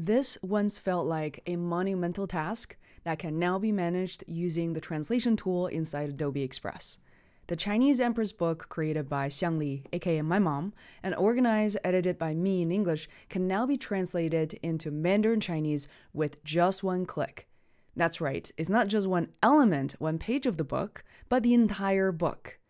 This once felt like a monumental task that can now be managed using the translation tool inside Adobe Express. The Chinese Empresses book, created by Xiang Li, aka my mom, and organized, edited by me in English, can now be translated into Mandarin Chinese with just one click. That's right, it's not just one element, one page of the book, but the entire book.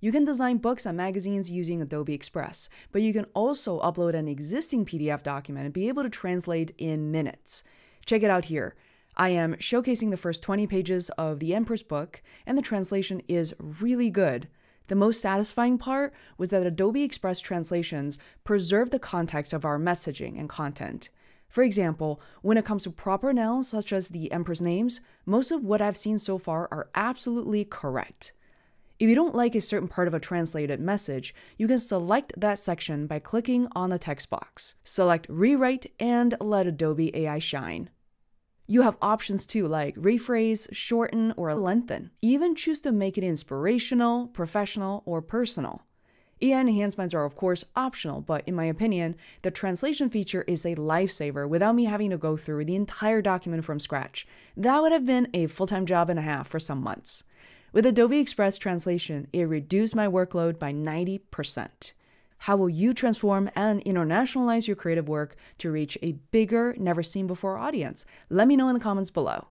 You can design books and magazines using Adobe Express, but you can also upload an existing PDF document and be able to translate in minutes. Check it out here. I am showcasing the first 20 pages of the Empress book, and the translation is really good. The most satisfying part was that Adobe Express translations preserve the context of our messaging and content. For example, when it comes to proper nouns such as the Emperor's names, most of what I've seen so far are absolutely correct. If you don't like a certain part of a translated message, you can select that section by clicking on the text box. Select Rewrite and let Adobe AI shine. You have options too, like rephrase, shorten, or lengthen. Even choose to make it inspirational, professional, or personal. AI enhancements are, of course, optional, but in my opinion, the translation feature is a lifesaver without me having to go through the entire document from scratch. That would have been a full time job and a half for some months. With Adobe Express Translation, it reduced my workload by 90%. How will you transform and internationalize your creative work to reach a bigger, never seen before audience? Let me know in the comments below.